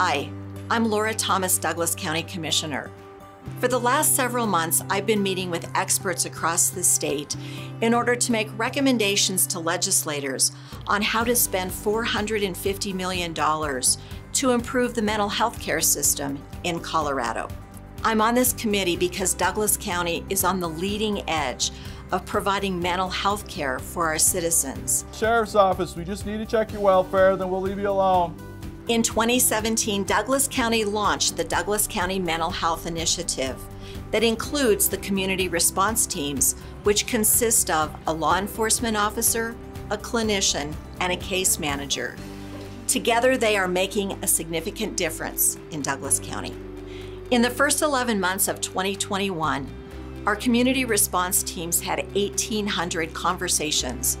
Hi, I'm Lora Thomas, Douglas County Commissioner. For the last several months, I've been meeting with experts across the state in order to make recommendations to legislators on how to spend $450 million to improve the mental health care system in Colorado. I'm on this committee because Douglas County is on the leading edge of providing mental health care for our citizens. Sheriff's Office, we just need to check your welfare, then we'll leave you alone. In 2017, Douglas County launched the Douglas County Mental Health Initiative that includes the community response teams, which consist of a law enforcement officer, a clinician, and a case manager. Together, they are making a significant difference in Douglas County. In the first 11 months of 2021, our community response teams had 1,800 conversations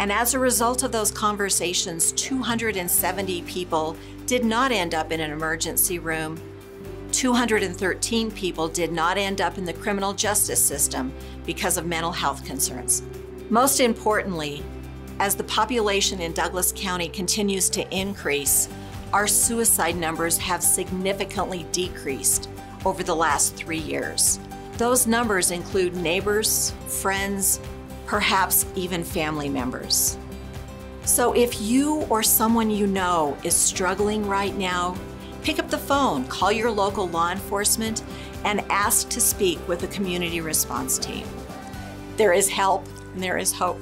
and as a result of those conversations, 270 people did not end up in an emergency room. 213 people did not end up in the criminal justice system because of mental health concerns. Most importantly, as the population in Douglas County continues to increase, our suicide numbers have significantly decreased over the last three years. Those numbers include neighbors, friends, perhaps even family members. So if you or someone you know is struggling right now, pick up the phone, call your local law enforcement, and ask to speak with a community response team. There is help and there is hope.